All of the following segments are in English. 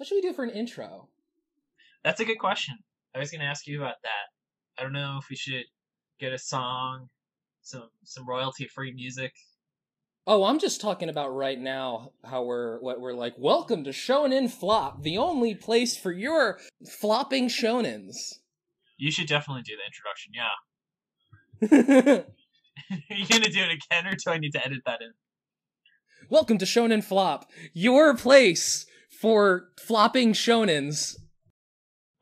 What should we do for an intro? That's a good question. I was going to ask you about that. I don't know if we should get a song, some some royalty free music. Oh, I'm just talking about right now how we're what we're like. Welcome to Shonen Flop, the only place for your flopping shonens. You should definitely do the introduction. Yeah. Are you gonna do it again, or do I need to edit that in? Welcome to Shonen Flop, your place for flopping shonens.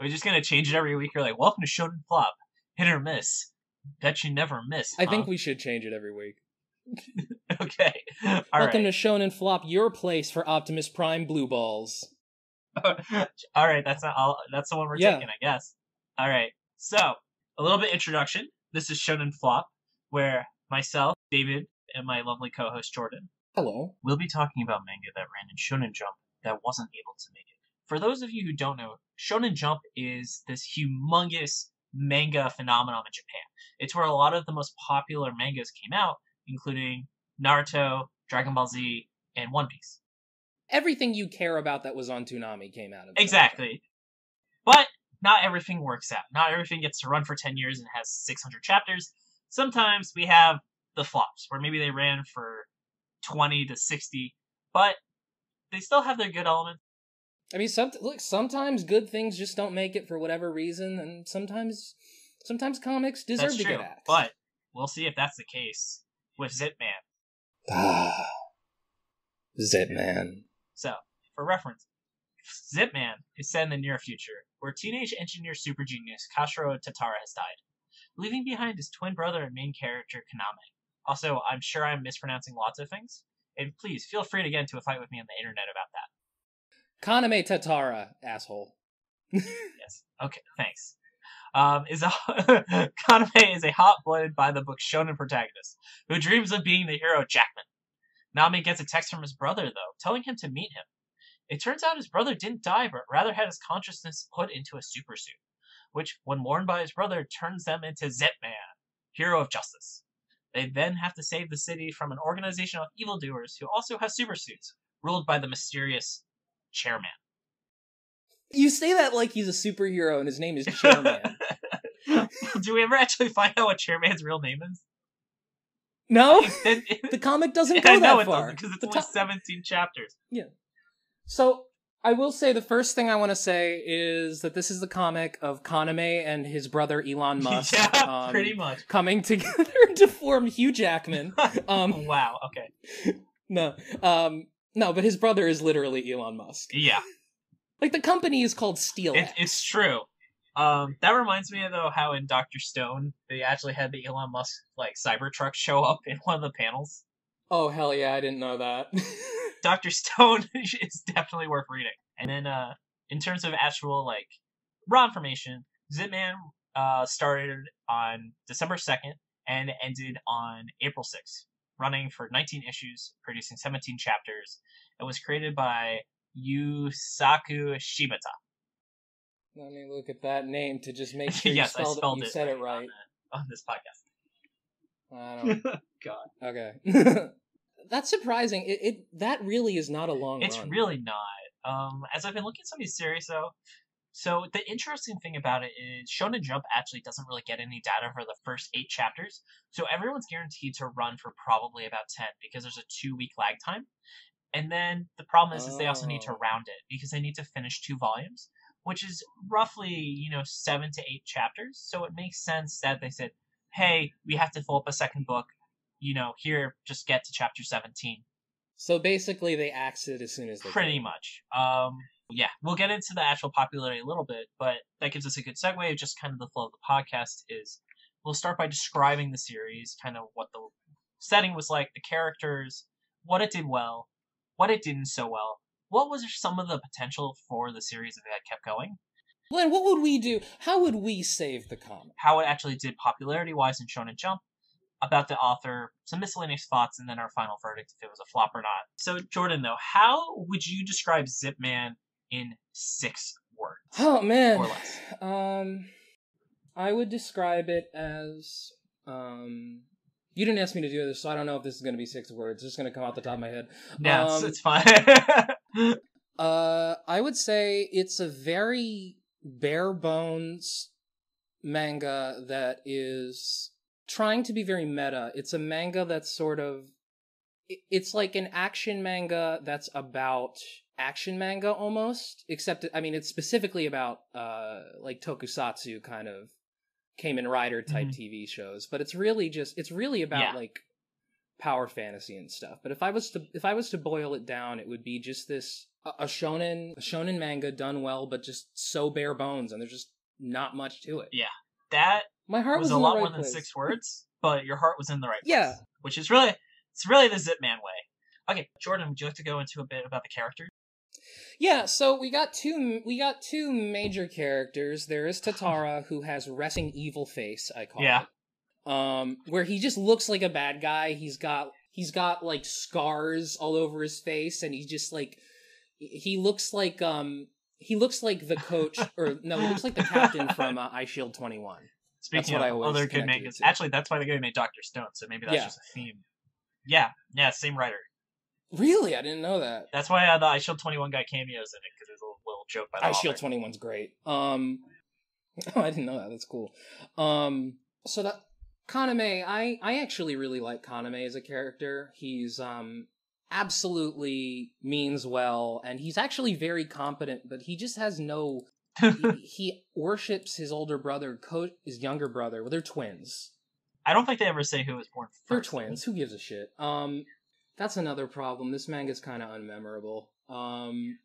Are we just gonna change it every week? You're like, welcome to Shonen Flop, hit or miss. Bet you never miss. I huh? think we should change it every week. okay. All Welcome right. to Shonen Flop, your place for Optimus Prime blue balls. all right. That's not all. That's the one we're Yeah. taking, I guess. All right. So a little bit introduction. This is Shonen Flop, where myself, David, and my lovely co-host Jordan Hello. we'll be talking about manga that ran in Shonen Jump that wasn't able to make it. For those of you who don't know, Shonen Jump is this humongous manga phenomenon in Japan. It's where a lot of the most popular mangas came out, including Naruto, Dragon Ball Z, and One Piece. Everything you care about that was on Toonami came out of. Exactly. But not everything works out. Not everything gets to run for 10 years and has 600 chapters. Sometimes we have the flops, where maybe they ran for 20 to 60, but they still have their good elements. I mean, some look. Sometimes good things just don't make it for whatever reason, and sometimes, sometimes comics deserve That's to true. get axed. But we'll see if that's the case with Zipman. ah, Zipman. So, for reference, Zipman is set in the near future, where teenage engineer super genius Koshiro Tatara has died, leaving behind his twin brother and main character Kaname. Also, I'm sure I'm mispronouncing lots of things, and please feel free to get into a fight with me on the internet about that. Kaname Tatara, asshole. Yes. Okay, thanks. Um, is a Kaname is a hot-blooded by-the-book shonen protagonist who dreams of being the hero Jackman. Nami gets a text from his brother, though, telling him to meet him. It turns out his brother didn't die, but rather had his consciousness put into a supersuit, which, when worn by his brother, turns them into Zipman, hero of justice. They then have to save the city from an organization of evildoers who also have supersuits, ruled by the mysterious Chairman. You say that like he's a superhero and his name is Chairman. Do we ever actually find out what Chairman's real name is? no, the comic doesn't go know that it far. because it's The only 17 chapters. Yeah. So I will say the first thing I want to say is that this is the comic of Kaname and his brother Elon Musk. yeah, um, pretty much. Coming together to form Hugh Jackman. Um, wow. Okay. no, um, no, but his brother is literally Elon Musk. Yeah, Like the company is called Steel. it, it's true. Um, that reminds me though how in Doctor Stone they actually had the Elon Musk like Cybertruck show up in one of the panels. Oh hell yeah, I didn't know that. Doctor Stone is definitely worth reading. And then uh, in terms of actual like raw information, Zipman uh, started on December 2nd and ended on April 6th, running for 19 issues, producing 17 chapters. It was created by Yusaku Shibata. Let me look at that name to just make sure yes, you I spelled, spelled you it said it on, right. the- on this podcast. I don't. God, Okay. That's surprising. It, it that really is not a long it's run. really not. Um, as I've been looking at some of these series though, so the interesting thing about it is Shonen Jump actually doesn't really get any data for the first eight chapters, so everyone's guaranteed to run for probably about ten because there's a two week lag time. And then the problem is, is they also need to Oh. round it because they need to finish two volumes, which is roughly you know seven to eight chapters. So it makes sense that they said, "Hey, we have to fill up a second book. You know, here, just get to chapter 17." So basically, they axed it as soon as they pretty could. much. Um, yeah, we'll get into the actual popularity a little bit, but that gives us a good segue. of Just kind of the flow of the podcast is we'll start by describing the series, kind of what the setting was like, the characters, what it did well, what it didn't so well, what was some of the potential for the series if it had kept going, Glenn, what would we do? How would we save the comic? how it actually did popularity wise in Shonen Jump, about the author, some miscellaneous thoughts, and then our final verdict if it was a flop or not. So, Jordan, though, how would you describe Zip Man in six words? Oh man. Or less. Um, I would describe it as um. You didn't ask me to do this, so I don't know if this is going to be six words. It's just going to come out the top of my head. Yeah, Um, it's, it's fine. Uh, I would say it's a very bare bones manga that is trying to be very meta. It's a manga that's sort of it's like an action manga that's about action manga almost, except I mean it's specifically about uh like tokusatsu kind of Kamen Rider type Mhm. TV shows, but it's really just it's really about Yeah. like power fantasy and stuff. But if I was to if I was to boil it down, it would be just this a, a shonen a shonen manga done well, but just so bare bones, and there's just not much to it. Yeah. That My heart was was, a lot right more than six words, but your heart was in the right place. Yeah. Which is really it's really the Zip Man way. Okay, Jordan, would you like to go into a bit about the character? Yeah, so we got two we got two major characters. There is Tatara who has resting evil face, I call Yeah. it. Um where he just looks like a bad guy. He's got he's got like scars all over his face and he's just like he looks like um he looks like the coach or no, he looks like the captain from uh, Eyeshield 21. Speaking what I of other good connected it mangas, to. actually, that's why the guy made Doctor Stone. So maybe that's Yeah. just a theme. Yeah, yeah, same writer. Really? I didn't know that. That's why uh, the Eyeshield Twenty One guy cameos in it because there's a little, little joke by the Eyeshield author. 21's great. Um Oh, I didn't know that. That's cool. Um so that Kaname, I I actually really like Kaname as a character. He's um absolutely means well and he's actually very competent, but he just has no he, he worships his older brother, Co- his younger brother. Well, they're twins. I don't think they ever say who was born first. They're twins. Who gives a shit? Um, that's another problem. This manga's kind of unmemorable. Um,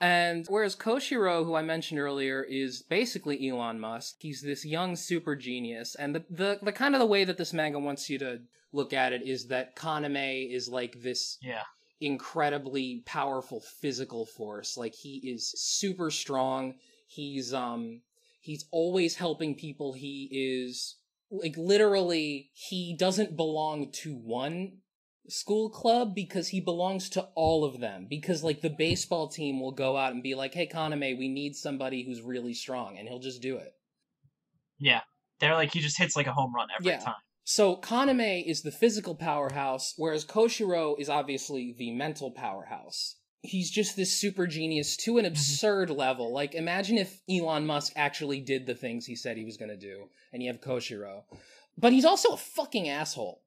and whereas Koshiro, who I mentioned earlier, is basically Elon Musk. He's this young super genius, and the the the kind of the way that this manga wants you to look at it is that Kaname is like this Yeah, incredibly powerful physical force. Like he is super strong. He's um he's always helping people. He is like literally he doesn't belong to one school club because he belongs to all of them because like the baseball team will go out and be like hey kaname we need somebody who's really strong and he'll just do it yeah. They're like he just hits like a home run every Yeah. time. So Kaname is the physical powerhouse, whereas Koshiro is obviously the mental powerhouse. He's just this super genius to an mm-hmm. absurd level. Like, imagine if Elon Musk actually did the things he said he was going to do, and you have Koshiro. But he's also a fucking asshole.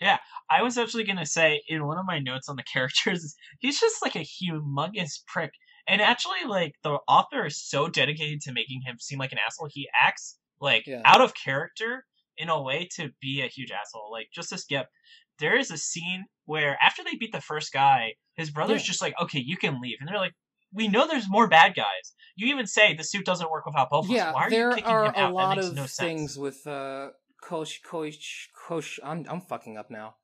Yeah, I was actually gonna say in one of my notes on the characters, he's just like a humongous prick. And actually, like the author is so dedicated to making him seem like an asshole, he acts like Yeah. out of character in a way to be a huge asshole. Like just to skip, there is a scene where after they beat the first guy, his brother's Yeah. just like, "Okay, you can leave," and they're like. We know there's more bad guys. You even say the suit doesn't work without both of us. yeah, Why are there you kicking are him a out? lot of no sense. things with uh, Kosh, Kosh, Kosh. I'm, I'm fucking up now.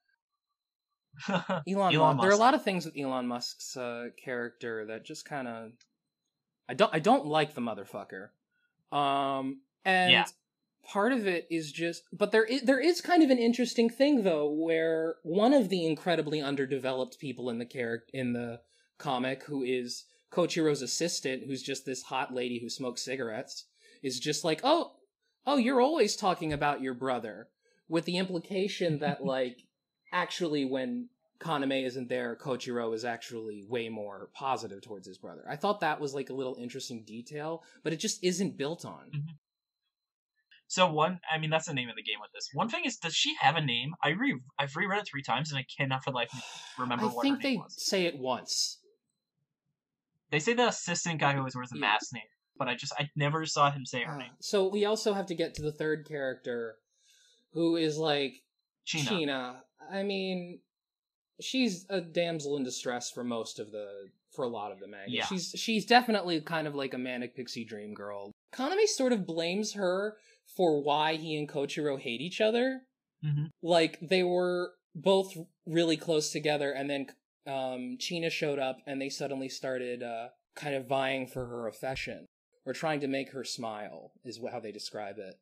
Elon, Elon Musk. There are a lot of things with Elon Musk's uh, character that just kind of I don't I don't like the motherfucker. Um and Yeah. Part of it is just but there is there is kind of an interesting thing though where one of the incredibly underdeveloped people in the character in the comic who is Kochiro's assistant who's just this hot lady who smokes cigarettes is just like, "Oh, oh, you're always talking about your brother." With the implication that like actually when Kaname isn't there, Kochiro is actually way more positive towards his brother. I thought that was like a little interesting detail, but it just isn't built on. Mm-hmm. So one, I mean, that's the name of the game with this. One thing is, does she have a name? I re, I've reread it three times and I cannot for life remember I what think they was. say it once. They say the assistant guy who always wears the Yeah. mask name, but I just I never saw him say her Uh, name. so we also have to get to the third character, who is like China. China. I mean, she's a damsel in distress for most of the for a lot of the manga. Yeah. She's she's definitely kind of like a manic pixie dream girl. Kaname sort of blames her for why he and Kochiro hate each other. Mhm. Like they were both really close together, and then um, China showed up, and they suddenly started uh, kind of vying for her affection or trying to make her smile. Is how they describe it.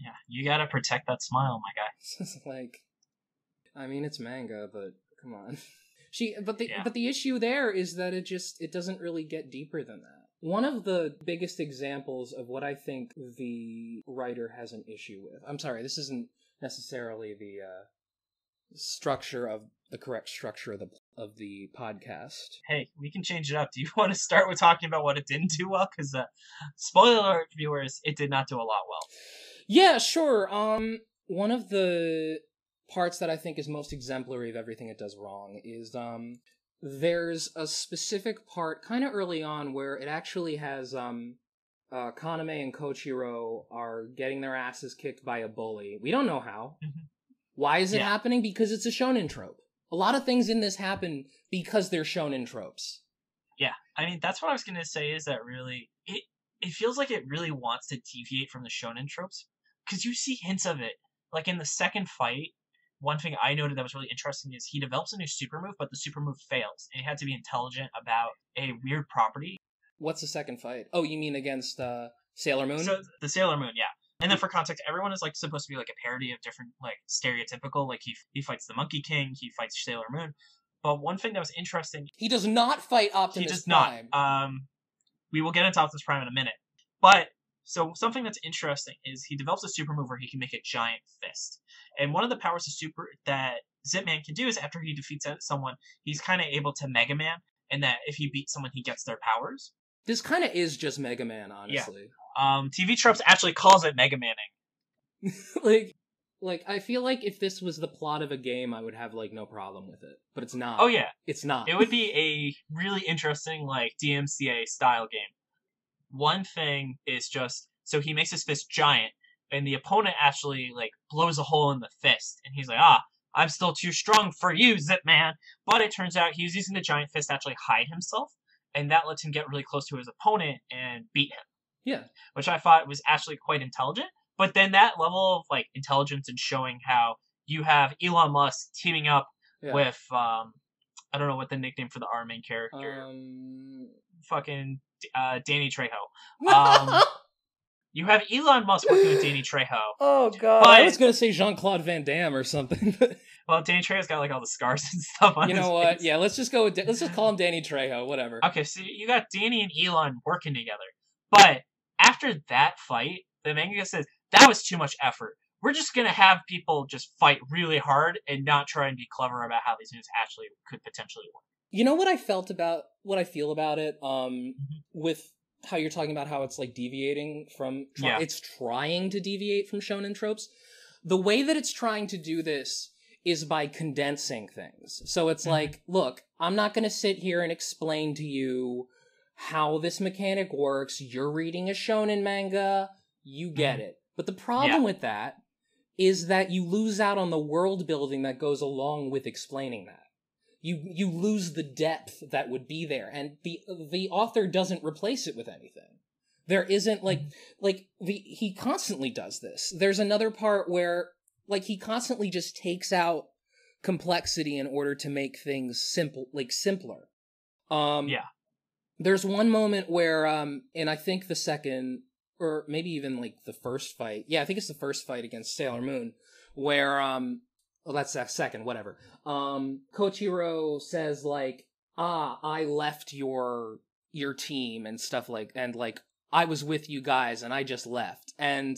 Yeah, you gotta protect that smile, my guy. It's like, I mean, it's manga, but come on. She, but the Yeah. but the issue there is that it just it doesn't really get deeper than that. One of the biggest examples of what I think the writer has an issue with. I'm sorry, this isn't necessarily the uh, structure of the correct structure of the of the podcast. Hey, we can change it up. Do you want to start with talking about what it didn't do well? Because, uh, spoiler alert, viewers, it did not do a lot well. Yeah, sure. Um, one of the parts that I think is most exemplary of everything it does wrong is um, there's a specific part kind of early on where it actually has um, uh, Kaname and Kochiro are getting their asses kicked by a bully. We don't know how. Mhm. Why is it Yeah. happening? Because it's a shonen trope. A lot of things in this happen because they're shonen tropes. Yeah, I mean that's what I was gonna say is that really it it feels like it really wants to deviate from the shonen tropes because you see hints of it like in the second fight. One thing I noted that was really interesting is he develops a new super move, but the super move fails, and he had to be intelligent about a weird property. What's the second fight? Oh, you mean against uh, Sailor Moon? So the Sailor Moon, yeah. And then for context, everyone is like supposed to be like a parody of different like stereotypical. Like he he fights the Monkey King, he fights Sailor Moon. But one thing that was interesting he does not fight Optimus Prime. he does Prime. not. Um, we will get into Optimus Prime in a minute. But so something that's interesting is he develops a super move where he can make a giant fist. And one of the powers of super that Zipman can do is after he defeats someone, he's kind of able to Mega Man, and that if he beats someone, he gets their powers. This kind of is just Mega Man, honestly. Um, TV Tropes actually calls it Mega Manning. like, like I feel like if this was the plot of a game, I would have like no problem with it. But it's not. Oh yeah, it's not. it would be a really interesting like DMCA style game. One thing is just so he makes his fist giant, and the opponent actually like blows a hole in the fist, and he's like, ah, I'm still too strong for you, Zip Man. But it turns out he was using the giant fist to actually hide himself, and that lets him get really close to his opponent and beat him, yeah. which I thought was actually quite intelligent. But then that level of like intelligence and showing how you have Elon Musk teaming up yeah. with um I don't know what the nickname for the R main character. um. fucking uh, Danny Trejo. Um, You have Elon Musk working with Danny Trejo. oh god, but- I was gonna say Jean Claude Van Damme or something. Well, Danny Trejo's got like all the scars and stuff on you his know what? face. Yeah, let's just go with let's just call him Danny Trejo. Whatever. Okay, so you got Danny and Elon working together. But after that fight, the manga says that was too much effort. We're just gonna have people just fight really hard and not try and be clever about how these moves actually could potentially work. You know what I felt about what I feel about it um Mhm. with how you're talking about how it's like deviating from try- Yeah. it's trying to deviate from shonen tropes. The way that it's trying to do this is by condensing things. So it's Mhm. like, look, I'm not going to sit here and explain to you how this mechanic works. You're reading a shonen manga, you get it. But the problem Mm-hmm. Yeah. with that is that you lose out on the world building that goes along with explaining that you you lose the depth that would be there. And the the author doesn't replace it with anything. There isn't like like the he constantly does this. There's another part where like he constantly just takes out complexity in order to make things simple like simpler. Um Yeah. there's one moment where um and i think the second or maybe even like the first fight yeah i think it's the first fight against sailor moon where um well that's that second whatever. Um kochiro says like ah i left your your team and stuff like and like i was with you guys and i just left. And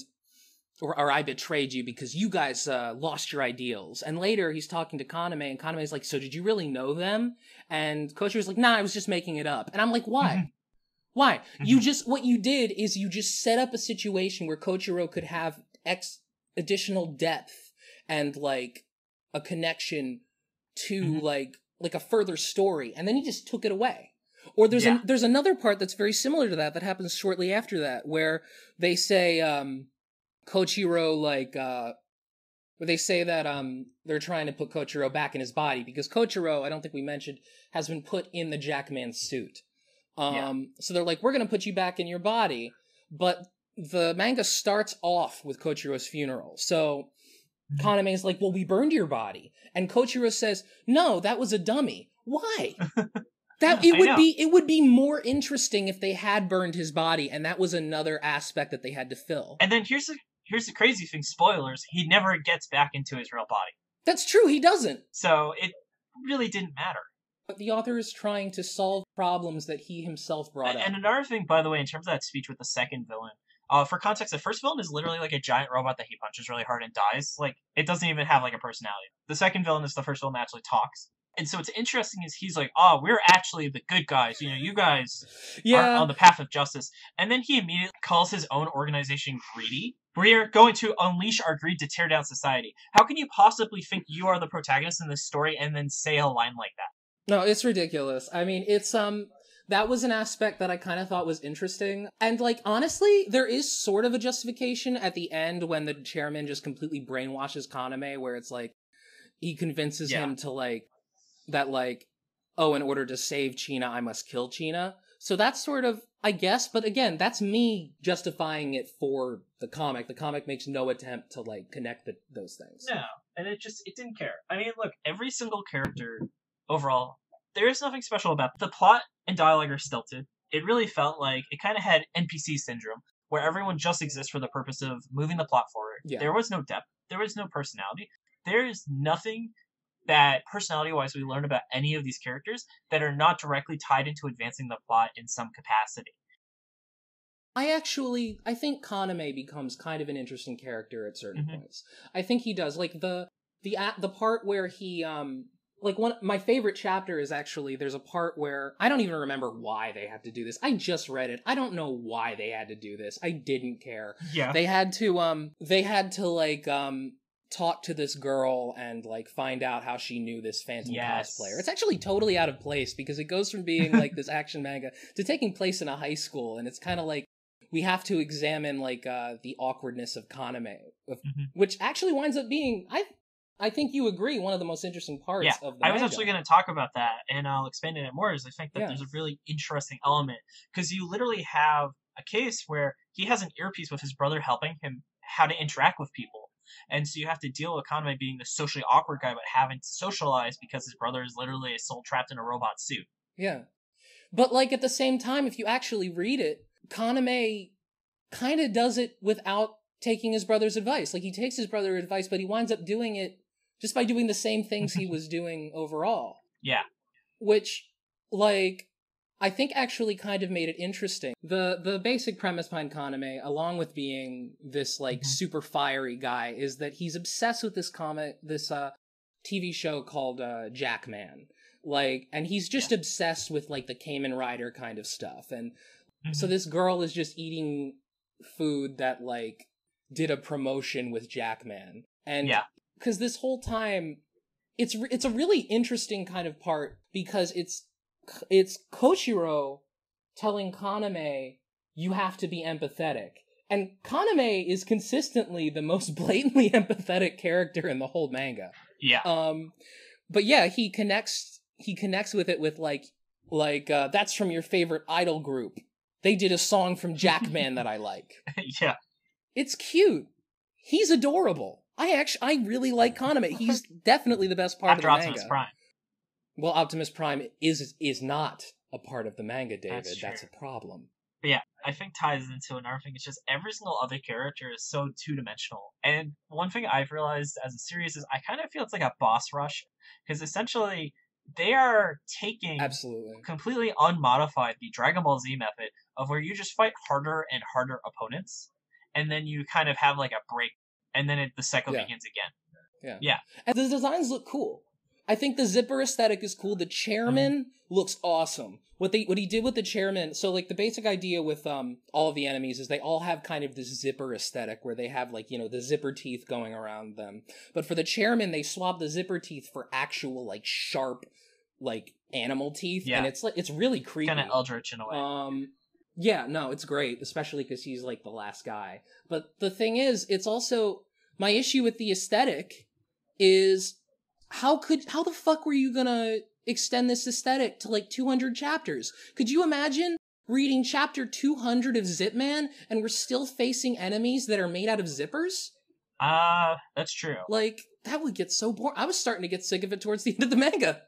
or, or i betrayed you because you guys uh, lost your ideals. And later he's talking to kaname and kaname's like so did you really know them? And kochiro's like nah i was just making it up. And i'm like why? Why? You Mhm. just what you did is you just set up a situation where kochiro could have x additional depth and like a connection to Mhm. like like a further story and then he just took it away or there's Yeah. a, there's another part that's very similar to that that happens shortly after that where they say um kochiro like uh where they say that um they're trying to put kochiro back in his body because kochiro i don't think we mentioned has been put in the jackman suit um Yeah. so they're like we're gonna put you back in your body but the manga starts off with kochiro's funeral so Mhm. Kaname is like, well, we burned your body. And Kochiro says, no, that was a dummy. Why? That it would be it would be more interesting if they had burned his body, and that was another aspect that they had to fill. And then here's the here's the crazy thing: spoilers. He never gets back into his real body, That's true, he doesn't. so it really didn't matter. But the author is trying to solve problems that he himself brought And, up. and another thing, by the way, in terms of that speech with the second villain, uh, for context, the first villain is literally like a giant robot that he punches really hard and dies. Like it doesn't even have like a personality. The second villain is the first villain that actually talks. And so what's interesting is he's like, "Oh, we're actually the good guys. You know, you guys are Yeah. on the path of justice." And then he immediately calls his own organization greedy. We're going to unleash our greed to tear down society. How can you possibly think you are the protagonist in this story and then say a line like that? No, it's ridiculous. I mean, it's um that was an aspect that I kind of thought was interesting. And like honestly, there is sort of a justification at the end when the chairman just completely brainwashes Kaname where it's like he convinces Yeah. him to like that like oh, in order to save China, I must kill China. So that's sort of I guess, but again, that's me justifying it for the comic. The comic makes no attempt to like connect the, those things. No, and it just it didn't care. I mean, look, every single character overall, there is nothing special about it. the plot and dialogue are stilted. It really felt like it kind of had NPC syndrome, where everyone just exists for the purpose of moving the plot forward. Yeah. There was no depth. There was no personality. There is nothing that personality wise we learn about any of these characters that are not directly tied into advancing the plot in some capacity. I actually I think Kaname becomes kind of an interesting character at certain Mhm. points. I think he does like the the at the part where he um like one my favorite chapter is actually there's a part where I don't even remember why they had to do this. I just read it. I don't know why they had to do this. I didn't care. Yeah. They had to um they had to like um talk to this girl and like find out how she knew this phantom Yes. cosplayer. It's actually totally out of place because it goes from being like this action manga to taking place in a high school and it's kind of like we have to examine like uh the awkwardness of Kaname of, Mhm. which actually winds up being I I think you agree one of the most interesting parts Yeah, of the I was manga. actually going to talk about that, and I'll expand on it more. Is I think that Yeah. there's a really interesting element because you literally have a case where he has an earpiece with his brother helping him how to interact with people, and so you have to deal with Kaname being the socially awkward guy, but having to socialize because his brother is literally a soul trapped in a robot suit. Yeah. But like at the same time, if you actually read it, Kaname kind of does it without taking his brother's advice. Like he takes his brother's advice, but he winds up doing it just by doing the same things he was doing overall. Yeah. Which, like, I think actually kind of made it interesting. The the basic premise behind Kaname, along with being this like Mhm. super fiery guy, is that he's obsessed with this comic this uh TV show called uh Jackman. Like and he's just obsessed with like the Kamen Rider kind of stuff. And so Mhm. this girl is just eating food that like did a promotion with Jackman. And Yeah. Cuz this whole time it's it's a really interesting kind of part because it's it's Koshiro telling Kaname you have to be empathetic. And Kaname is consistently the most blatantly empathetic character in the whole manga. yeah, Um but yeah, he connects he connects with it with like like uh that's from your favorite idol group. They did a song from Jackman that I like. yeah, It's cute. He's adorable. I actually I really like Kaname. He's definitely the best part after of the Optimus manga. Prime. Well, Optimus Prime is is not a part of the manga, David. That's That's, a problem. But Yeah, I think ties into another thing. It's just every single other character is so two dimensional. And one thing I've realized as a series is I kind of feel it's like a boss rush because essentially they are taking Absolutely. completely unmodified the Dragon Ball Z method of where you just fight harder and harder opponents, and then you kind of have like a break, and then it, the cycle Yeah. begins again. Yeah. Yeah. And the designs look cool. I think the zipper aesthetic is cool. The chairman looks awesome. What they what he did with the chairman, so like the basic idea with um all of the enemies is they all have kind of this zipper aesthetic where they have like, you know, the zipper teeth going around them. But for the chairman, they swapped the zipper teeth for actual like sharp like animal teeth Yeah. and it's like it's really creepy. Kind of eldritch in a way. Um, yeah, no, it's great, especially because he's like the last guy. But the thing is, it's also my issue with the aesthetic is how could how the fuck were you gonna extend this aesthetic to like 200 chapters? Could you imagine reading chapter 200 of Zipman and we're still facing enemies that are made out of zippers? Ah, that's true. Like that would get so boring. I was starting to get sick of it towards the end of the manga.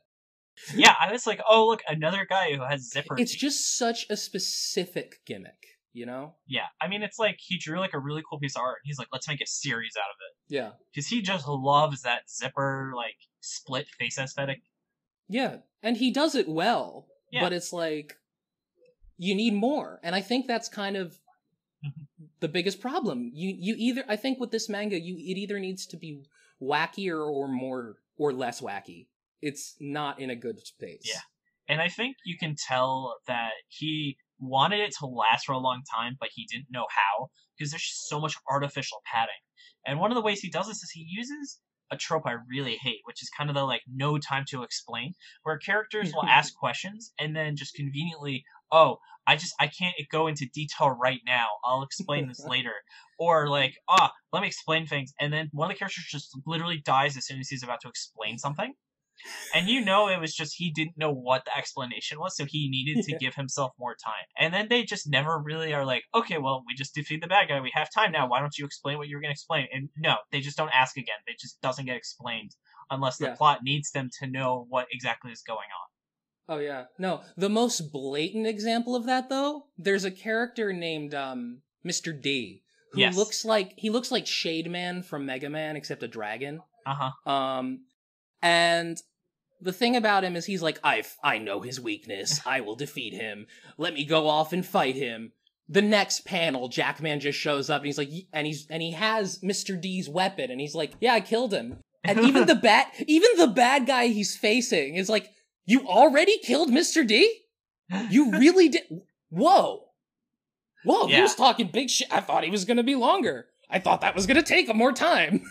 Yeah, I was like, oh look, another guy who has zipper. It's just such a specific gimmick, you know? yeah. I mean, it's like he drew like a really cool piece of art. He's like, let's make a series out of it Yeah. because he just loves that zipper like split face aesthetic. Yeah, and he does it well, Yeah. but it's like you need more, and I think that's kind of Mhm. the biggest problem. You you either I think with this manga, you it either needs to be wackier or more or less wacky. it's not in a good space. Yeah. And I think you can tell that he wanted it to last for a long time, but he didn't know how because there's just so much artificial padding. And one of the ways he does this is he uses a trope I really hate, which is kind of the like no time to explain, where characters will ask questions and then just conveniently, oh, I just I can't go into detail right now. I'll explain this later. Or like, ah, let me explain things, and then one of the characters just literally dies as soon as he's about to explain something. And you know it was just he didn't know what the explanation was, so he needed to Yeah. give himself more time. And then they just never really are like, okay, well, we just defeat the bad guy. We have time now. Why don't you explain what you were going to explain? And no, they just don't ask again. It just doesn't get explained unless the Yeah. plot needs them to know what exactly is going on. Oh yeah. No, the most blatant example of that though, there's a character named um Mr. D who Yes. looks like he looks like Shade Man from Mega Man except a dragon. Uh huh. Um and the thing about him is he's like I I know his weakness. I will defeat him. Let me go off and fight him. The next panel, Jackman just shows up and he's like and he's and he has Mr. D's weapon and he's like, "Yeah, I killed him." And even the bad even the bad guy he's facing is like, "You already killed Mr. D? You really did Whoa. Whoa, he was talking big shit. I thought he was going to be longer. I thought that was going to take him more time."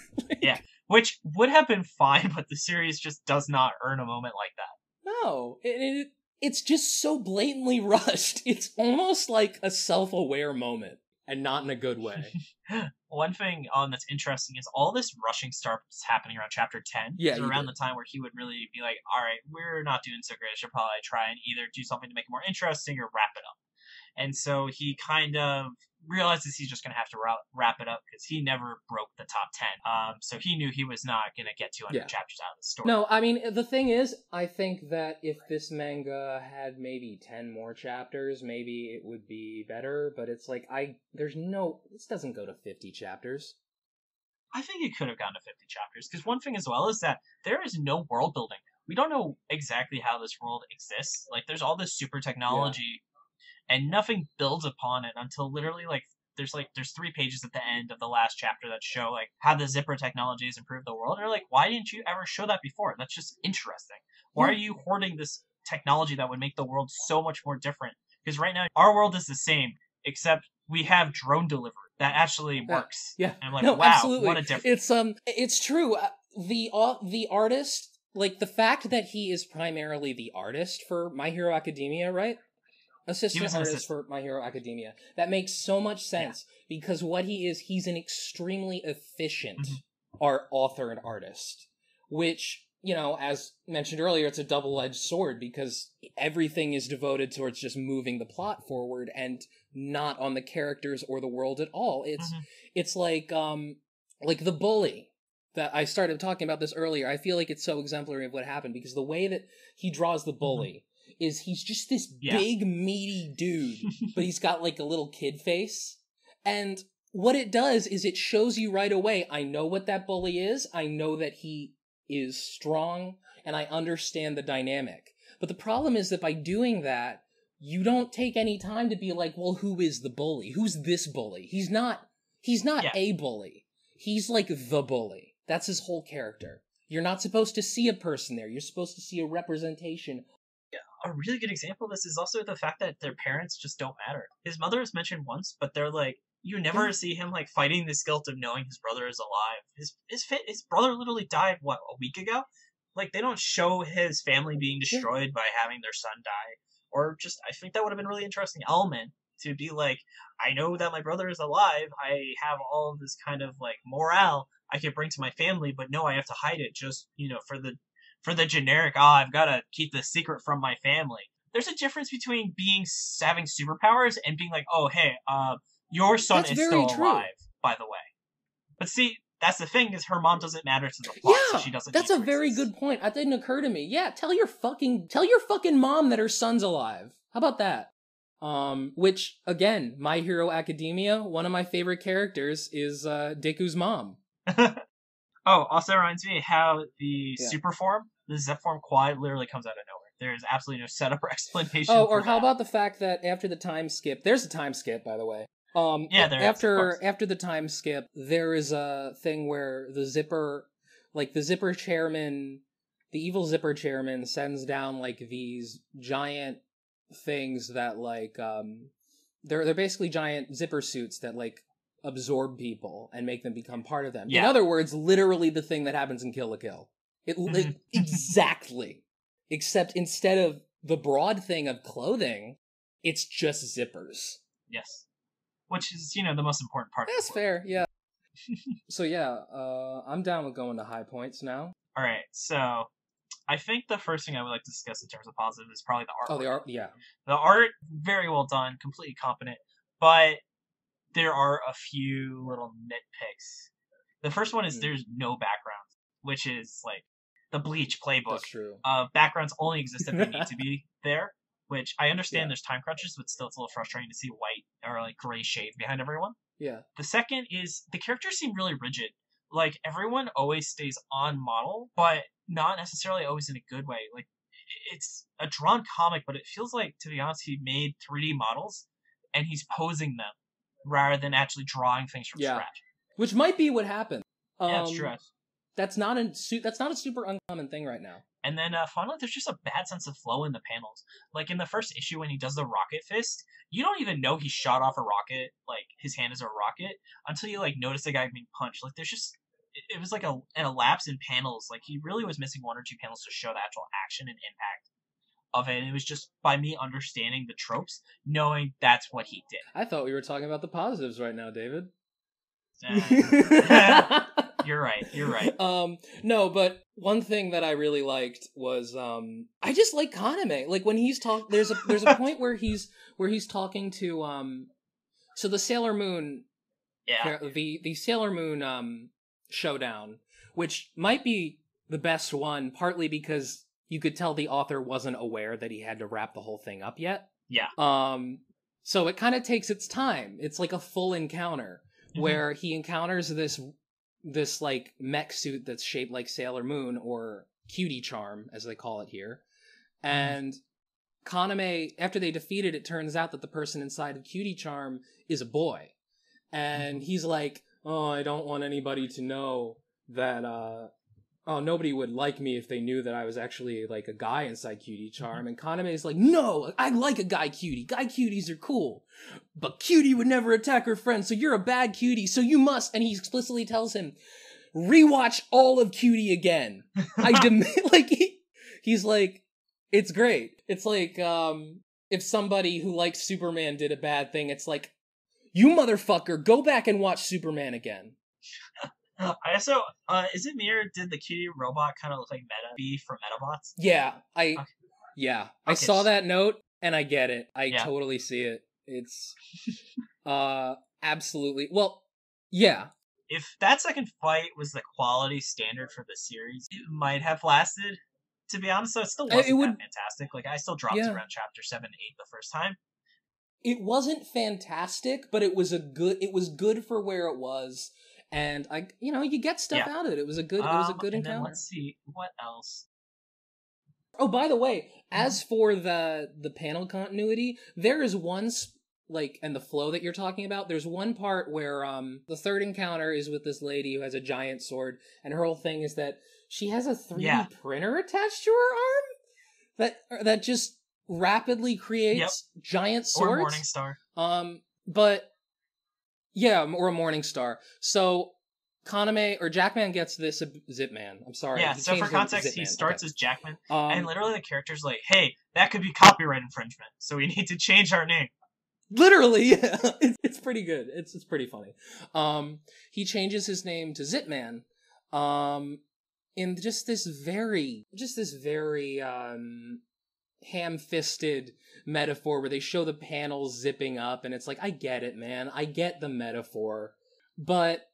Which would have been fine, but the series just does not earn a moment like that. No, it, it it's just so blatantly rushed. It's almost like a self-aware moment, and not in a good way. One thing um, that's interesting is all this rushing starts happening around chapter 10. Yeah, around did. the time where he would really be like, all right, we're not doing so great. I should probably try and either do something to make it more interesting or wrap it up. And so he kind of realizes he's just going to have to wrap, wrap it up because he never broke the top 10. Um, so he knew he was not going to get 200 Yeah. chapters out of the story. no, I mean the thing is, I think that if this manga had maybe ten more chapters, maybe it would be better. But it's like I there's no this doesn't go to fifty chapters. I think it could have gone to 50 chapters because one thing as well is that there is no world building. We don't know exactly how this world exists. Like there's all this super technology and nothing builds upon it until literally like there's like there's three pages at the end of the last chapter that show like how the zipper technology has improved the world. And they're like, why didn't you ever show that before? That's just interesting. Why are you hoarding this technology that would make the world so much more different? Because right now our world is the same, except we have drone delivery that actually Yeah. works. Yeah. And I'm like, no, wow, absolutely. what a difference. It's um, it's true. Uh, The uh, the artist, like the fact that he is primarily the artist for My Hero Academia, right? Assistant artist assistant. for My Hero Academia. That makes so much sense because what he is, he's an extremely efficient Mhm. art author and artist, which you know, as mentioned earlier, it's a double edged sword because everything is devoted towards just moving the plot forward and not on the characters or the world at all. It's Mhm. it's like um like the bully that I started talking about this earlier. I feel like it's so exemplary of what happened because the way that he draws the bully is he's just this. Yeah. big meaty dude, but he's got like a little kid face. And what it does is it shows you right away, I know what that bully is. I know that he is strong and I understand the dynamic. But the problem is that by doing that, you don't take any time to be like, well, who is the bully? Who's this bully? He's not he's not Yeah. a bully. He's like the bully. That's his whole character. You're not supposed to see a person there. You're supposed to see a representation. A really good example of this is also the fact that their parents just don't matter. His mother is mentioned once, but they're like you never see him like fighting this guilt of knowing his brother is alive. His his his brother literally died what a week ago. Like they don't show his family being destroyed by having their son die, or just I think that would have been really interesting element to be like I know that my brother is alive. I have all of this kind of like morale I could bring to my family, but no, I have to hide it just you know for the for the generic, oh, I've got to keep the secret from my family. There's a difference between being having superpowers and being like, oh, hey, uh, your son That's is still true. alive, by the way. But see, that's the thing is her mom doesn't matter to the plot, so yeah, she doesn't. that's a very good point. That didn't occur to me. Yeah, tell your fucking tell your fucking mom that her son's alive. How about that? Um, which again, My Hero Academia, one of my favorite characters is uh Deku's mom. Oh, also reminds me how the Yeah. super form, the Zep form quad, literally comes out of nowhere. There is absolutely no setup or explanation. Oh, or how that. about the fact that after the time skip, there's a time skip, by the way. Um, Yeah, a- there is, after course. after the time skip, there is a thing where the zipper, like the zipper chairman, the evil zipper chairman sends down like these giant things that like um they're they're basically giant zipper suits that like absorb people and make them become part of them. In other words, literally the thing that happens in Kill la Kill. It, it Mhm. exactly. Except instead of the broad thing of clothing, it's just zippers. Yes. Which is, you know, the most important part. of That's fair, yeah. so yeah, uh I'm down with going to high points now. All right, so I think the first thing I would like to discuss in terms of positive is probably the art. Oh, the art, yeah. The art, very well done, completely competent, but there are a few little nitpicks. The first one is Mm. there's no background, which is like the Bleach playbook. That's true. Uh, backgrounds only exist if they need to be there, which I understand Yeah. there's time crunches, but still it's a little frustrating to see white or like gray shade behind everyone. Yeah. The second is the characters seem really rigid. Like everyone always stays on model, but not necessarily always in a good way. Like it's a drawn comic, but it feels like, to be honest, he made 3D models and he's posing them rather than actually drawing things from Yeah. scratch. Which might be what happened. yeah, it's Um, true. That's not a su- that's not a super uncommon thing right now. And then uh, finally, there's just a bad sense of flow in the panels. Like in the first issue, when he does the rocket fist, you don't even know he shot off a rocket. Like his hand is a rocket until you like notice the guy being punched. Like there's just it, was like a an elapse in panels. Like he really was missing one or two panels to show the actual action and impact of it. And it was just by me understanding the tropes, knowing that's what he did. I thought we were talking about the positives right now, David. You're right. You're right. um no but one thing that i really liked was um i just like kaname like when he's talk there's a there's a point where he's where he's talking to um so the sailor moon Yeah. the the sailor moon um showdown which might be the best one partly because you could tell the author wasn't aware that he had to wrap the whole thing up yet Yeah. um so it kind of takes its time it's like a full encounter Mhm. where he encounters this this like mech suit that's shaped like Sailor Moon or Cutie Charm as they call it here. And Kaname after they defeat it it turns out that the person inside of Cutie Charm is a boy. And he's like, "Oh, I don't want anybody to know that uh oh, nobody would like me if they knew that I was actually like a guy inside Cutie Charm." And Kaname is like, "No, I like a guy cutie. Guy cuties are cool." But Cutie would never attack her friend, so you're a bad cutie, so you must. And he explicitly tells him, rewatch all of Cutie again. I demand, like, he, he's like, it's great. It's like, um, if somebody who likes Superman did a bad thing, it's like, you motherfucker, go back and watch Superman again. I also, uh, is it me or did the cutie robot kind of look like Metabee from Medabots? Yeah, I, Okay. yeah, I Okay, saw that note and I get it. I Yeah. totally see it. It's, uh, absolutely. Well, yeah, If that second fight was the quality standard for the series, it might have lasted. To be honest, though, it still Uh, it wasn't would- that fantastic. Like I still dropped Yeah. around chapter seven, eight the first time. it wasn't fantastic, but it was a good. It was good for where it was, and I, you know, you get stuff Yeah. out of it. It was a good. it was a Um, good encounter. let's see what else. Oh, by the way, as for the the panel continuity, there is one like and the flow that you're talking about. There's one part where um the third encounter is with this lady who has a giant sword, and her whole thing is that she has a 3D Yeah. printer attached to her arm that that just rapidly creates giant Or swords. Morningstar. Um, but yeah, or a Morning Star. So Kaname or Jackman gets this Zipman. I'm sorry. Yeah. he So for changed him to context, he starts Okay. as Jackman, um, and literally the character's like, "Hey, that could be copyright infringement, so we need to change our name." literally, yeah, it's, it's pretty good. It's it's pretty funny. Um, he changes his name to Zipman. Um, in just this very, just this very um ham-fisted metaphor where they show the panels zipping up and it's like I get it man. I get the metaphor. But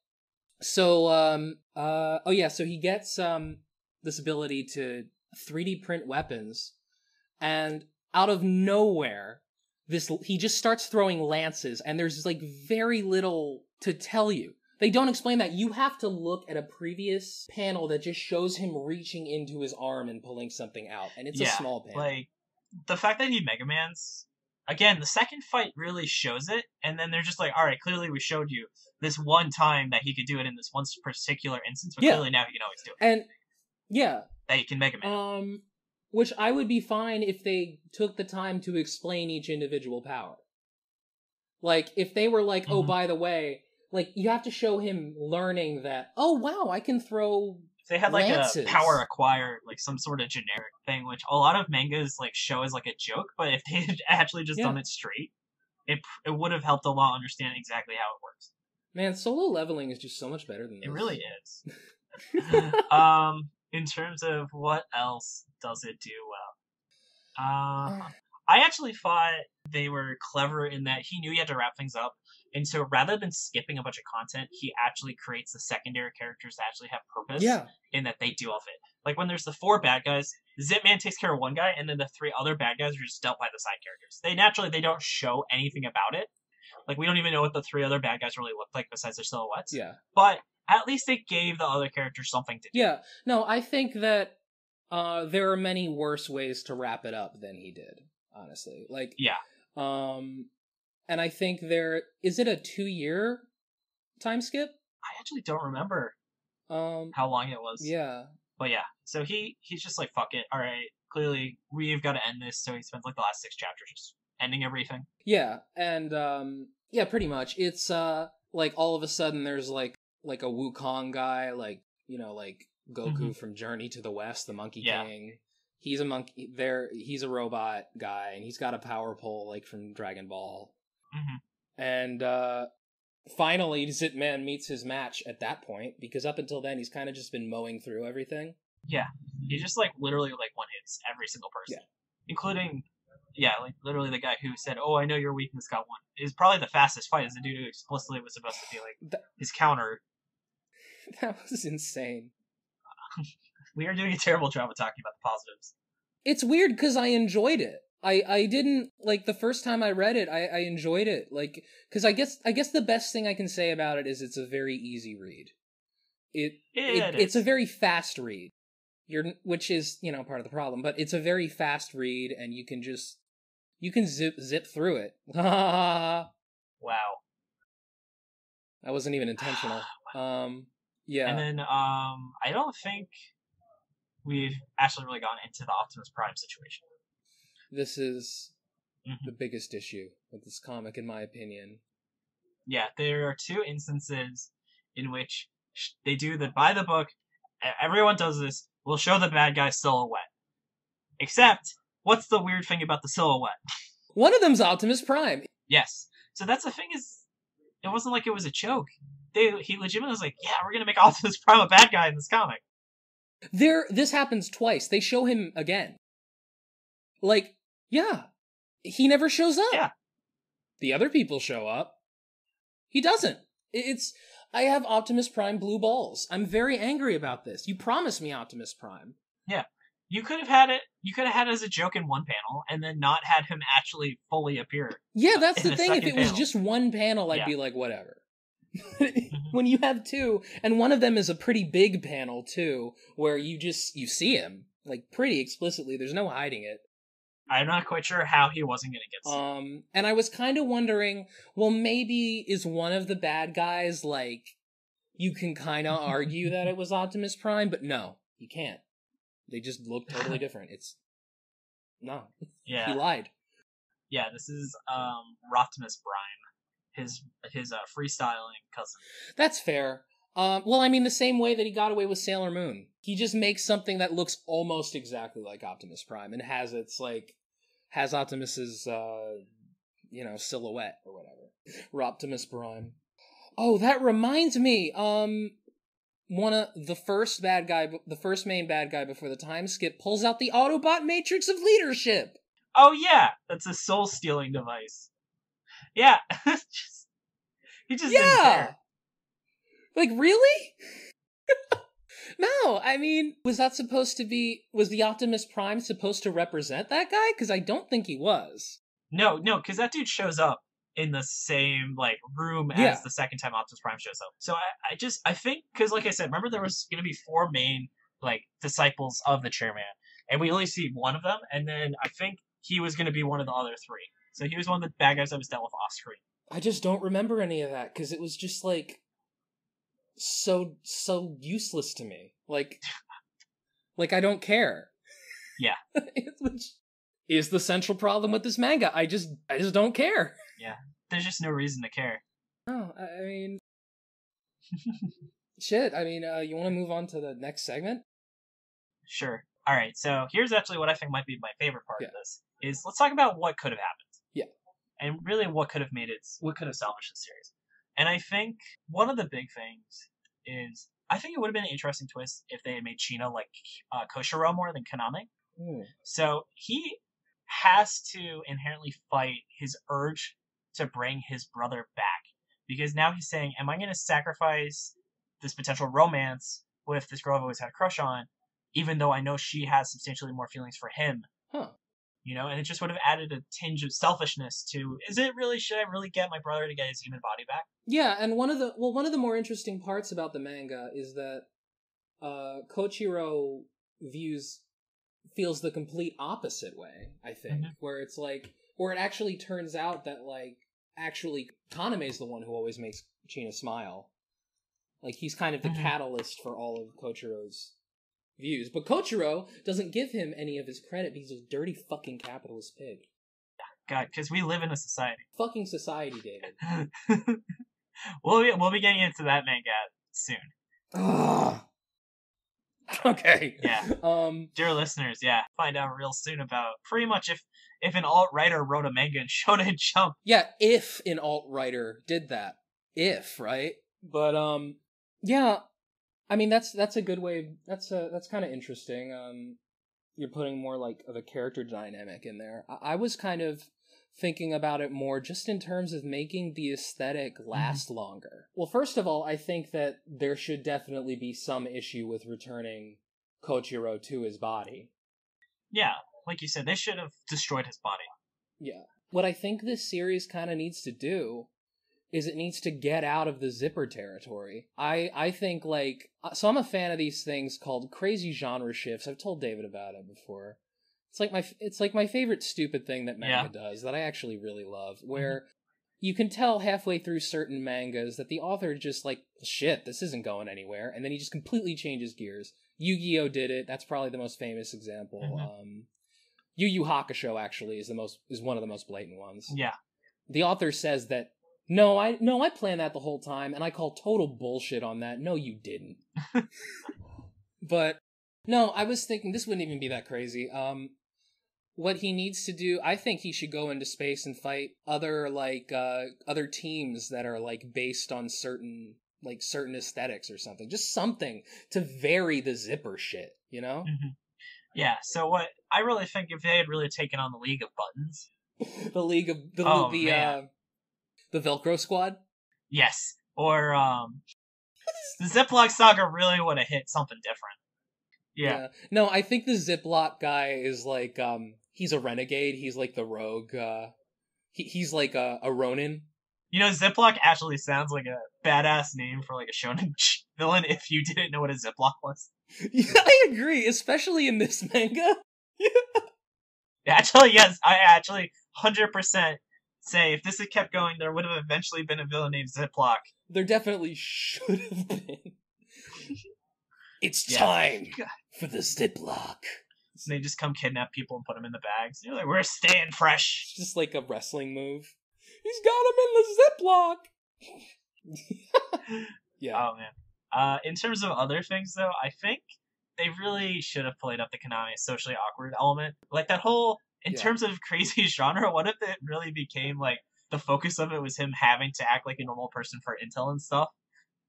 so um uh oh yeah so he gets um this ability to 3D print weapons and out of nowhere this he just starts throwing lances and there's like very little to tell you they don't explain that you have to look at a previous panel that just shows him reaching into his arm and pulling something out and it's Yeah, a small panel Like the fact that he Mega Man's again, the second fight really shows it, and then they're just like, "All right, clearly we showed you this one time that he could do it in this one particular instance, but Yeah. clearly now he can always do it. And yeah, that you can Mega Man. Um, which I would be fine if they took the time to explain each individual power. Like, if they were like, oh, Mhm. by the way, like, you have to show him learning that, oh, wow, I can throw. They had like Lances. a power acquired, like some sort of generic thing, which a lot of mangas like show as like a joke, but if they had actually just Yeah. done it straight, it it would have helped a lot understand exactly how it works. Man, solo leveling is just so much better than this. It really is. um, in terms of what else does it do well, uh, I actually thought they were clever in that he knew he had to wrap things up, and so rather than skipping a bunch of content, he actually creates the secondary characters that actually have purpose. yeah. in that they do all of it. Like when there's the four bad guys, Zipman takes care of one guy, and then the three other bad guys are just dealt by the side characters. They naturally they don't show anything about it. Like we don't even know what the three other bad guys really look like besides their silhouettes. Yeah. But at least they gave the other characters something to do. Yeah. No, I think that uh, there are many worse ways to wrap it up than he did, honestly. Like, Yeah. Um, and I think there is it a two year time skip. I actually don't remember Um, how long it was. yeah, But yeah, so he he's just like fuck it. All right, clearly we've got to end this. So he spends like the last six chapters just ending everything. yeah, and um, yeah, pretty much. It's uh, like all of a sudden there's like like a Wukong guy, like you know, like Goku Mhm. from Journey to the West, the Monkey Yeah. King. He's a monkey. There, he's a robot guy, and he's got a power pole like from Dragon Ball. hmm And uh finally, Zipman meets his match at that point because up until then he's kind of just been mowing through everything. Yeah. He just like literally like one hits every single person, including yeah, like literally the guy who said, "Oh, I know your weakness got one." Is probably the fastest fight. Is the dude who explicitly was supposed to be like Th- his counter. that was insane. We are doing a terrible job of talking about the positives. It's weird because I enjoyed it. I I didn't like the first time I read it. I I enjoyed it like because I guess I guess the best thing I can say about it is it's a very easy read. It, Yeah, it it it's a very fast read. You're which is you know part of the problem, but it's a very fast read and you can just you can zip zip through it. Wow, that wasn't even intentional. Um yeah. And then um, I don't think we've actually really gone into the Optimus Prime situation. this is Mhm. the biggest issue with this comic in my opinion. Yeah, there are two instances in which they do the by the book. Everyone does this. We'll show the bad guy silhouette. Except, what's the weird thing about the silhouette? One of them's Optimus Prime. Yes. So that's the thing is, it wasn't like it was a joke. They he legitimately was like, yeah, we're gonna make Optimus Prime a bad guy in this comic. There this happens twice. They show him again. Like, yeah. He never shows up. Yeah. The other people show up. He doesn't. It's I have Optimus Prime blue balls. I'm very angry about this. You promised me Optimus Prime. Yeah. You could have had it. You could have had it as a joke in one panel, and then not had him actually fully appear. Yeah, that's the thing. If it was just one panel, I'd Yeah. be like, whatever. when you have two, and one of them is a pretty big panel too, where you just you see him like pretty explicitly. There's no hiding it. I'm not quite sure how he wasn't gonna get. sued. Um, and I was kind of wondering, well, maybe is one of the bad guys like you can kind of argue that it was Optimus Prime, but no, you can't. They just look totally different. It's no, yeah, he lied. yeah. This is um Optimus Prime, his his uh, freestyling cousin. That's fair. Um, well, I mean, the same way that he got away with Sailor Moon. He just makes something that looks almost exactly like Optimus Prime and has its like has Optimus's uh, you know, silhouette or whatever. Or Optimus Prime. Oh, that reminds me. Um, one of the first bad guy, the first main bad guy before the time skip, pulls out the Autobot Matrix of Leadership. Oh yeah, that's a soul stealing device. Yeah, he just Yeah. Like, really? no, I mean, was that supposed to be. Was the Optimus Prime supposed to represent that guy? Because I don't think he was. No, no, because that dude shows up in the same like room Yeah. as the second time Optimus Prime shows up. So I, I just I think because like I said, remember there was gonna be four main like disciples of the chairman, and we only see one of them, and then I think he was gonna be one of the other three. So he was one of the bad guys that was dealt with off screen. I just don't remember any of that because it was just like so so useless to me. Like Like I don't care. Yeah. Which is the central problem with this manga. I just I just don't care. Yeah. There's just no reason to care. Oh, I I mean shit. I mean, uh you want to move on to the next segment? Sure. All right. So here's actually what I think might be my favorite part of this is let's talk about what could have happened. And really, what could have made it? What could have salvaged the series? And I think one of the big things is I think it would have been an interesting twist if they had made Chino like uh, Koshiro more than Kaname. So he has to inherently fight his urge to bring his brother back because now he's saying, "Am I going to sacrifice this potential romance with this girl I've always had a crush on, even though I know she has substantially more feelings for him?" Huh. You know, and it just would have added a tinge of selfishness to, is it really, should I really get my brother to get his human body back? Yeah, and one of the well, one of the more interesting parts about the manga is that uh Koshiro views feels the complete opposite way, I think, Mhm. where it's like where it actually turns out that like actually Kaname's the one who always makes China smile. Like he's kind of the Mhm. catalyst for all of Koshiro's views. But Koshiro doesn't give him any of his credit because he's a dirty fucking capitalist pig. God, because we live in a society. Fucking society, David. we'll, be, we'll be getting into that manga soon. Ugh. okay. Yeah. Um dear listeners, yeah, find out real soon about pretty much if if an alt writer wrote a manga and in Shonen Jump. Yeah, if an alt writer did that. If, right? But um yeah, I mean that's that's a good way that's a that's kind of interesting. Um you're putting more like of a character dynamic in there. I, I was kind of thinking about it more just in terms of making the aesthetic last longer. Well, first of all, I think that there should definitely be some issue with returning Koshiro to his body. Yeah, like you said, they should have destroyed his body. Yeah. What I think this series kind of needs to do is it needs to get out of the zipper territory. I I think like uh, so I'm a fan of these things called crazy genre shifts. I've told David about it before. It's like my it's like my favorite stupid thing that manga does that I actually really love where you can tell halfway through certain mangas that the author just like shit, this isn't going anywhere and then he just completely changes gears. Yu-Gi-Oh did it. That's probably the most famous example. Mhm. Um Yu Yu Hakusho actually is the most is one of the most blatant ones. Yeah, The author says that no, I no, I planned that the whole time, and I call total bullshit on that. No, you didn't. but no, I was thinking this wouldn't even be that crazy. Um, what he needs to do, I think he should go into space and fight other like uh other teams that are like based on certain like certain aesthetics or something. Just something to vary the zipper shit, you know? hmm yeah. So what I really think if they had really taken on the League of Buttons, the league of the Oh, the man. uh the Velcro squad. yes, or um, the Ziploc Saga really would have hit something different. Yeah, No, I think the Ziploc guy is like um he's a renegade. He's like the rogue. Uh he, he's like a, a Ronin. you know, Ziploc actually sounds like a badass name for like a shonen villain. If you didn't know what a Ziploc was, Yeah, I agree, especially in this manga. actually, yes, I actually hundred percent say if this had kept going, there would have eventually been a villain named Ziploc. There definitely should have been. It's Yeah. time God. for the Ziploc. And they just come kidnap people and put them in the bags. You're like, we're staying fresh. It's just like a wrestling move. He's got him in the Ziploc. yeah. Oh man. Uh, in terms of other things, though, I think they really should have played up the Kaname socially awkward element. Like that whole, in Yeah. terms of crazy genre, what if it really became like the focus of it was him having to act like a normal person for intel and stuff?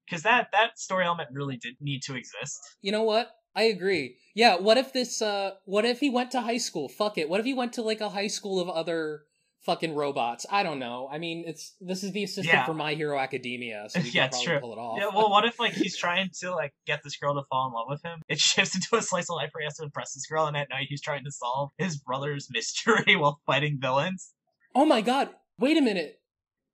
Because that that story element really did need to exist. You know what? I agree. Yeah, what if this uh what if he went to high school? Fuck it. What if he went to like a high school of other fucking robots? I don't know. I mean, it's this is the assistant Yeah. for My Hero Academia, so Yeah, it's probably true. pull it off. Yeah, well, what if like he's trying to like get this girl to fall in love with him? It shifts into a slice of life where he has to impress this girl, and at night he's trying to solve his brother's mystery while fighting villains. oh my god. Wait a minute.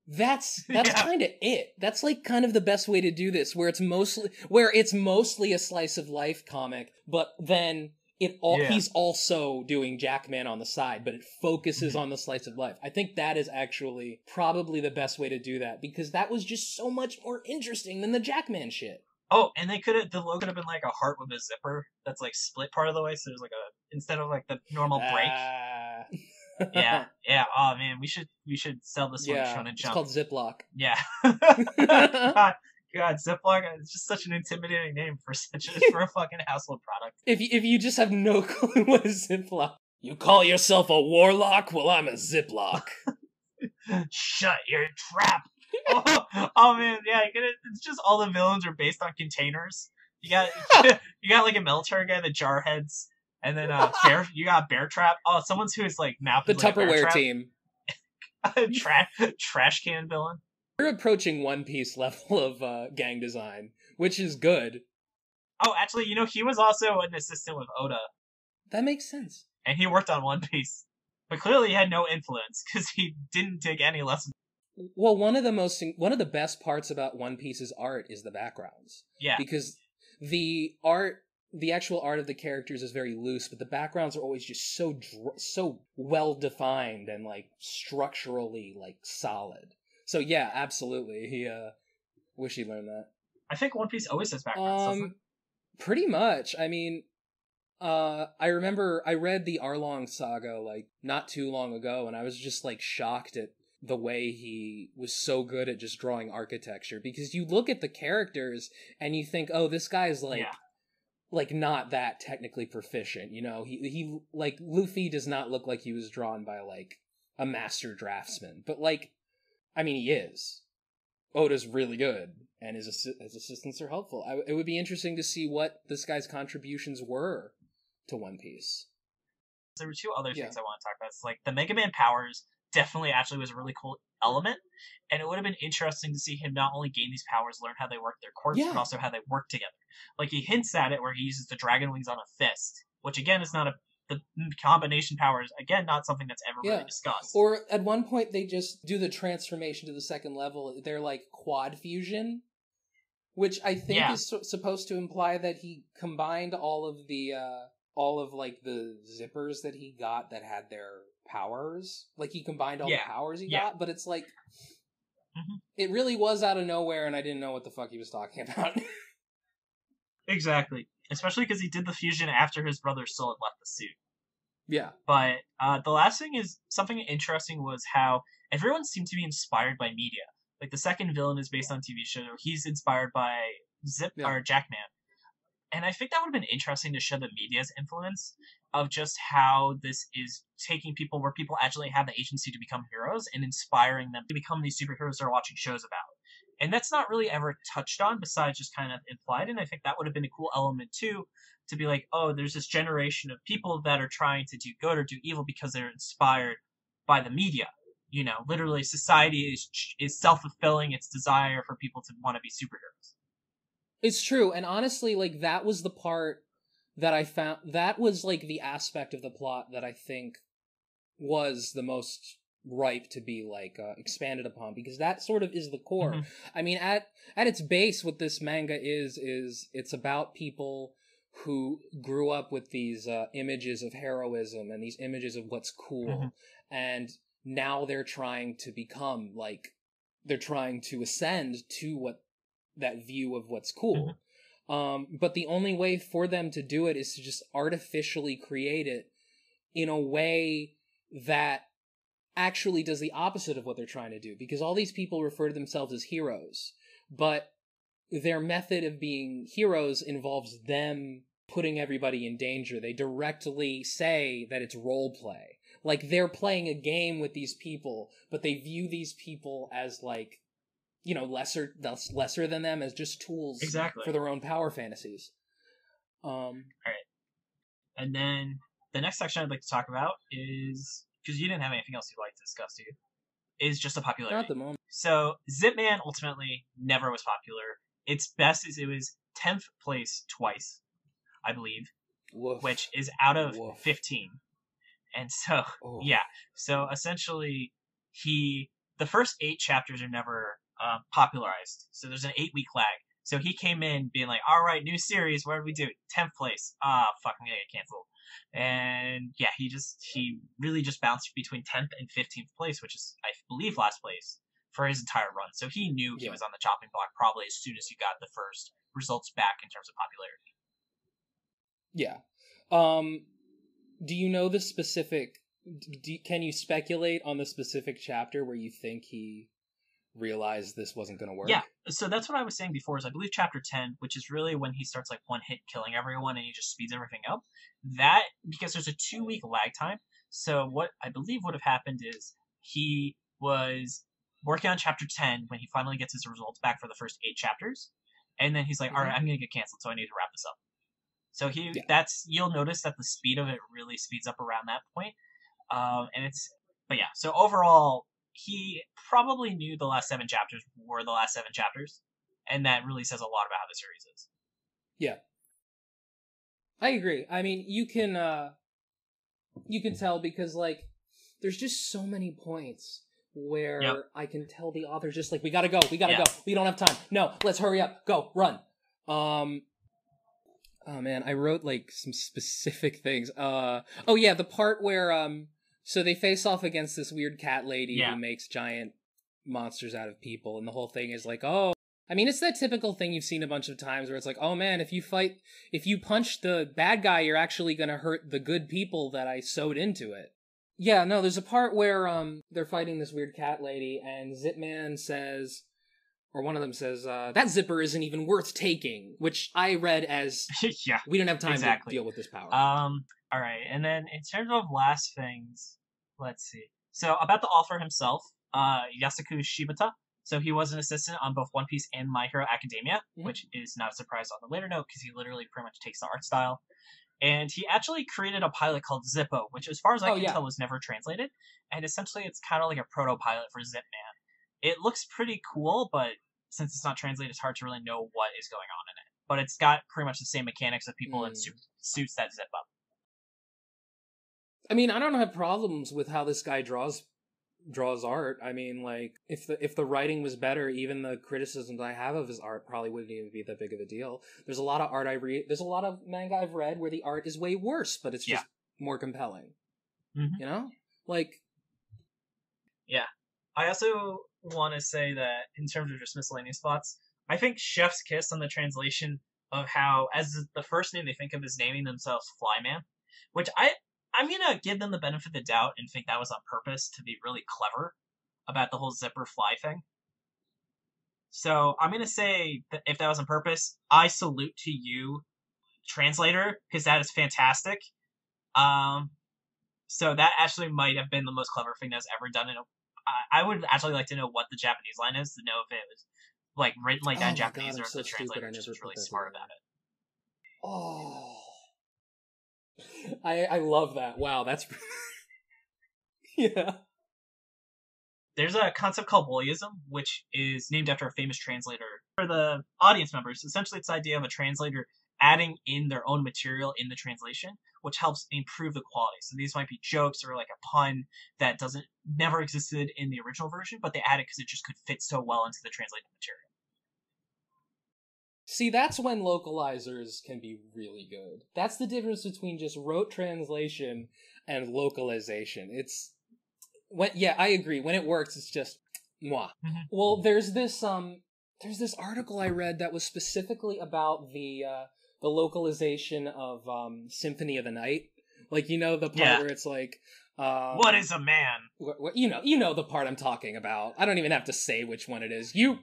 That's that's Yeah. kind of it. That's like kind of the best way to do this where it's mostly where it's mostly a slice of life comic, but then it all Yeah. he's also doing Jackman on the side, but it focuses Mhm. on the slice of life. I think that is actually probably the best way to do that because that was just so much more interesting than the Jackman shit. Oh, and they could have the logo could have been like a heart with a zipper that's like split part of the way, so there's like a instead of like the normal break. Ah. yeah, yeah. Oh man, we should we should sell this one yeah. Shonen It's Jump. called Ziploc. Yeah. God, Ziploc is just such an intimidating name for such a for a fucking household product. If you, if you just have no clue what a Ziploc, you call yourself a warlock? Well, I'm a Ziploc. Shut your trap. oh, oh, man, yeah, it. It's just all the villains are based on containers. You got you got like a military guy, the Jarheads, and then uh bear. You got Bear Trap. Oh, someone's who is like now the Tupperware team. trash trash can villain. We're approaching One Piece level of uh, gang design, which is good. Oh, actually, you know he was also an assistant with Oda, That makes sense. and he worked on One Piece, but clearly he had no influence because he didn't take any lessons. Well, one of the most one of the best parts about One Piece's art is the backgrounds. Yeah, because the art the actual art of the characters is very loose but the backgrounds are always just so dr- so well defined and like structurally like solid so yeah absolutely he uh wish he learned that I think One Piece always has backgrounds. um pretty much i mean uh i remember i read the arlong saga like not too long ago and i was just like shocked at the way he was so good at just drawing architecture because you look at the characters and you think oh this guy's like Yeah. like not that technically proficient you know he he like luffy does not look like he was drawn by like a master draftsman but like i mean he is oda's really good and his, assi- his assistants are helpful I, it would be interesting to see what this guy's contributions were to one piece there were two other Yeah. things I want to talk about. It's like the Mega Man powers definitely actually was a really cool element, and it would have been interesting to see him not only gain these powers, learn how they work their quirks, Yeah. but also how they work together. Like he hints at it where he uses the dragon wings on a fist, which again is not a the combination powers again not something that's ever Yeah. really discussed. Or at one point they just do the transformation to the second level. They're like quad fusion, which I think Yeah. is so- supposed to imply that he combined all of the uh all of like the zippers that he got that had their powers. Like he combined all Yeah. the powers he got, but it's like Mhm. it really was out of nowhere and I didn't know what the fuck he was talking about. exactly, especially because he did the fusion after his brother still had left the suit. yeah. But uh, the last thing is something interesting was how everyone seemed to be inspired by media. Like the second villain is based on TV show. He's inspired by Zip Yeah. or Jackman, and I think that would have been interesting to show the media's influence of just how this is taking people where people actually have the agency to become heroes and inspiring them to become these superheroes they're watching shows about. And that's not really ever touched on besides just kind of implied. And I think that would have been a cool element too to be like, oh, there's this generation of people that are trying to do good or do evil because they're inspired by the media. You know, literally, society is is self fulfilling its desire for people to want to be superheroes. It's true, and honestly, like that was the part that I found. That was like the aspect of the plot that I think was the most ripe to be like uh, expanded upon because that sort of is the core. Mhm. I mean, at at its base, what this manga is is it's about people who grew up with these uh, images of heroism and these images of what's cool, Mhm. and now they're trying to become like they're trying to ascend to what that view of what's cool. Um, but the only way for them to do it is to just artificially create it in a way that actually does the opposite of what they're trying to do. Because all these people refer to themselves as heroes, but their method of being heroes involves them putting everybody in danger. They directly say that it's role play. Like they're playing a game with these people, but they view these people as like, you know, lesser less- lesser than them as just tools Exactly. for their own power fantasies. Um, And then the next section I'd like to talk about is because you didn't have anything else you'd like to discuss, do you? Is just a popularity. not at the moment. So Zipman ultimately never was popular. Its best is it was tenth place twice, I believe, Woof. which is out of Woof. fifteen. And so Oh. yeah, so essentially he the first eight chapters are never uh, popularized. So there's an eight week lag. So he came in being like, all right, new series, what do we do? Tenth place. Ah, fucking gonna get canceled. And yeah, he just he really just bounced between tenth and fifteenth place, which is I believe last place for his entire run. So he knew he Yeah. was on the chopping block probably as soon as he got the first results back in terms of popularity. Yeah. Um, do you know the specific? Do, can you speculate on the specific chapter where you think he realized this wasn't going to work? Yeah. So that's what I was saying before. Is I believe chapter ten, which is really when he starts like one hit killing everyone and he just speeds everything up. That because there's a two week lag time. So what I believe would have happened is he was working on chapter 10 when he finally gets his results back for the first eight chapters and then he's like all right i'm gonna get canceled so i need to wrap this up so he Yeah. that's you'll notice that the speed of it really speeds up around that point um, and it's but yeah so overall he probably knew the last seven chapters were the last seven chapters and that really says a lot about how the series is Yeah, I agree. I mean, you can uh you can tell because like there's just so many points where Yep. I can tell the author's just like we got to go. We got to Yeah. go. We don't have time. No, let's hurry up. Go, run. Um Oh man, I wrote like some specific things. Uh oh yeah, the part where um so they face off against this weird cat lady Yeah. who makes giant monsters out of people and the whole thing is like, "Oh, I mean, it's that typical thing you've seen a bunch of times where it's like, "Oh man, if you fight if you punch the bad guy, you're actually going to hurt the good people that I sewed into it." Yeah, no, there's a part where um they're fighting this weird cat lady and Zipman says or one of them says, uh, that zipper isn't even worth taking, which I read as yeah we don't have time Exactly. to deal with this power. Um. All right, and then in terms of last things, let's see. So about the author himself, uh, Yusaku Shibata. So he was an assistant on both One Piece and My Hero Academia, Mhm. which is not a surprise on the later note because he literally pretty much takes the art style. And he actually created a pilot called Zippo, which, as far as I Oh, can yeah. tell, was never translated. And essentially, it's kind of like a proto pilot for Zipman. It looks pretty cool, but since it's not translated, it's hard to really know what is going on in it. But it's got pretty much the same mechanics of people in Hmm. suits that zip up. I mean, I don't have problems with how this guy draws draws art. I mean, like if the if the writing was better, even the criticisms I have of his art probably wouldn't even be that big of a deal. There's a lot of art I read. There's a lot of manga I've read where the art is way worse, but it's just more compelling. Mhm. You know, like yeah. I also want to say that in terms of just miscellaneous thoughts, I think Chef's Kiss on the translation of how, as the first name they think of is naming themselves Flyman, which I I'm gonna give them the benefit of the doubt and think that was on purpose to be really clever about the whole zipper fly thing. So I'm gonna say that if that was on purpose, I salute to you, translator, because that is fantastic. Um, so that actually might have been the most clever thing that's ever done in a I, I would actually like to know what the Japanese line is to know if it was like written like that Oh in Japanese God, or if so the stupid, translator I was really smart about it. oh, I I love that. Wow, that's yeah. There's a concept called Woolseyism, which is named after a famous translator. For the audience members, essentially it's the idea of a translator adding in their own material in the translation, which helps improve the quality. So these might be jokes or like a pun that doesn't never existed in the original version, but they add it because it just could fit so well into the translated material. See, that's when localizers can be really good. That's the difference between just rote translation and localization. It's when yeah, I agree. When it works, it's just moi. Mhm. Well, there's this um there's this article I read that was specifically about the uh the localization of um Symphony of the Night. Like you know the part Yeah. where it's like uh what is a man? wh- wh- you know you know the part i'm talking about i don't even have to say which one it is you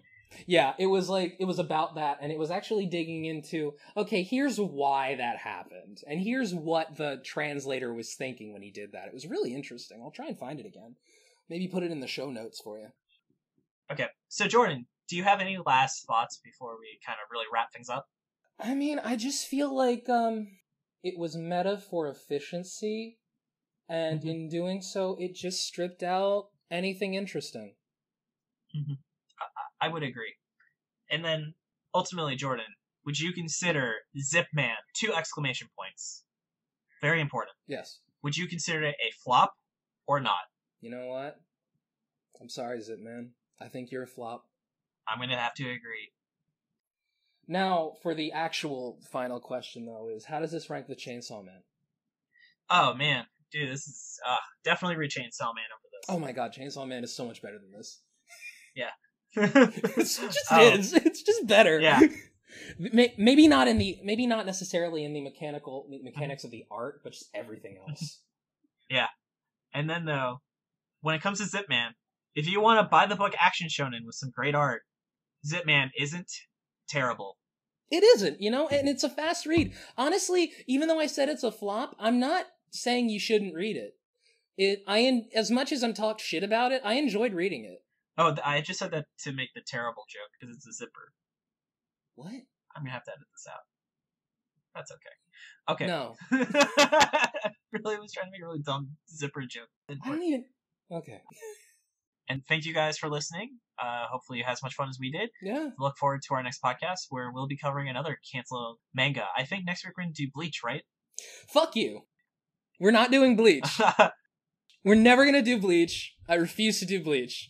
yeah it was like it was about that and it was actually digging into okay here's why that happened and here's what the translator was thinking when he did that. It was really interesting. I'll try and find it again. Maybe put it in the show notes for you. Okay, so Jordan, do you have any last thoughts before we kind of really wrap things up? i mean i just feel like um it was meta for efficiency and Mhm. in doing so it just stripped out anything interesting I would agree. And then ultimately, Jordan, would you consider Zipman two exclamation points? Very important. yes Would you consider it a flop or not? You know what? I'm sorry, Zip Man. I think you're a flop. I'm gonna have to agree. Now, for the actual final question, though, is how does this rank the Chainsaw Man? Oh man, dude, this is uh, definitely reach Chainsaw Man over this. Oh my god, Chainsaw Man is so much better than this. this. it just Oh. is. It's just better. Yeah. Maybe not in the maybe not necessarily in the mechanical mm-hmm. mechanics of the art, but just everything else. Yeah. And then though, when it comes to Zip Man, if you want to buy the book Action Shonen with some great art, Zip Man isn't terrible. It isn't, you know, and it's a fast read. Honestly, even though I said it's a flop, I'm not saying you shouldn't read it. It I as much as I'm talked shit about it, I enjoyed reading it. Oh, I just said that to make the terrible joke because it's a zipper. What? I'm gonna have to edit this out. That's okay. Okay. No, really was trying to make a really dumb zipper joke. I don't even. Okay. And thank you guys for listening. Uh, hopefully you had as much fun as we did. Yeah. Look forward to our next podcast where we'll be covering another canceled manga. I think next week we're gonna do Bleach, right? Fuck you. We're not doing Bleach. We're never gonna do Bleach. I refuse to do Bleach.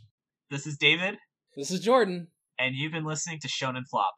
This is David, This is Jordan. and you've been listening to Shonen Flop.